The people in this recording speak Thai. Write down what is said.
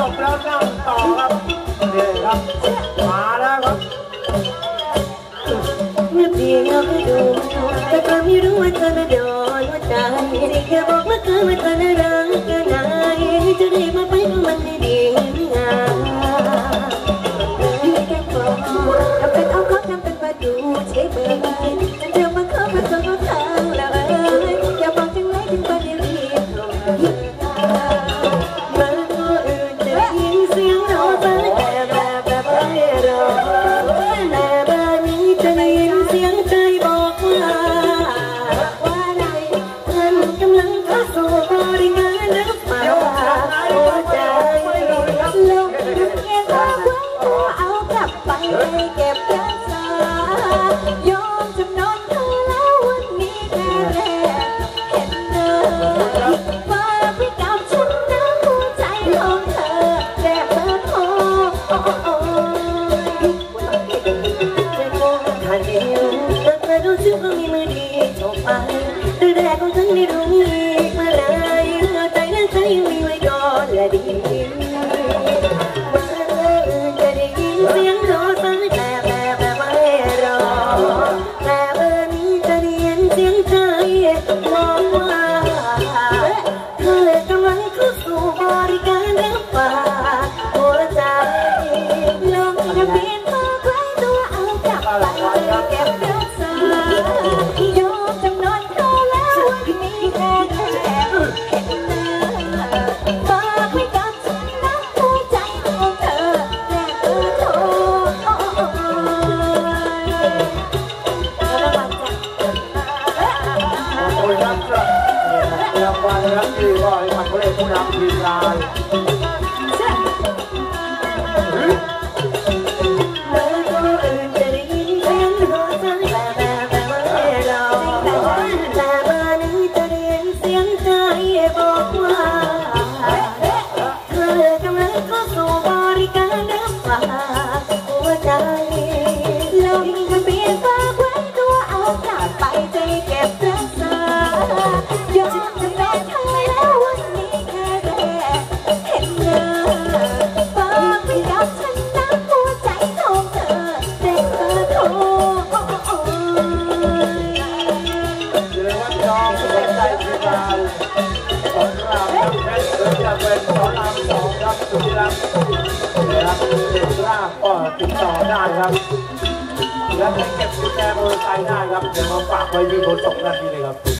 จบแล้วนั่งต่อครับนี่ครับ มาแล้วครับเมื่อเพียงเราไปดูแต่ก็ไม่รู้ว่าเธอน่ะโดนว่าใจแค่บอกว่าเธอว่าเธอน่ารักกันไหนจะได้มาไปกับมันได้ดีงามแค่บอกทำเป็นเอาเขาทำเป็นมาดูเช็คเบอร์เธอมาเข้ามาสองทางแล้วอยอย่าบอกจังไรถึงประเดี๋ยวรี เก็บรักษายอมจำนนเธอแล้ววันนี้แค่แรกเห็นเธอมาพิกับฉันนะหัวใจของเธอแค่เธอโทรโอ้โอ้จะโกงทันเดียวแต่เธอดูซึ่งก็มีมือดีจบไป นะครับที่ก็ให้กับผู้เล่นผู้นำทีมงาน อยู่ในวันจองสนใจทีมงานสอนรามกับเพชรหรือจะเป็นสอนรามสองครับสุดที่รักนะครับเด็กรากก็ติดต่อได้ครับและให้เก็บกุญแจมอเตอร์ไซค์ได้ครับเดี๋ยวมาฝากไว้ที่ขนสองด้านนี้เลยครับ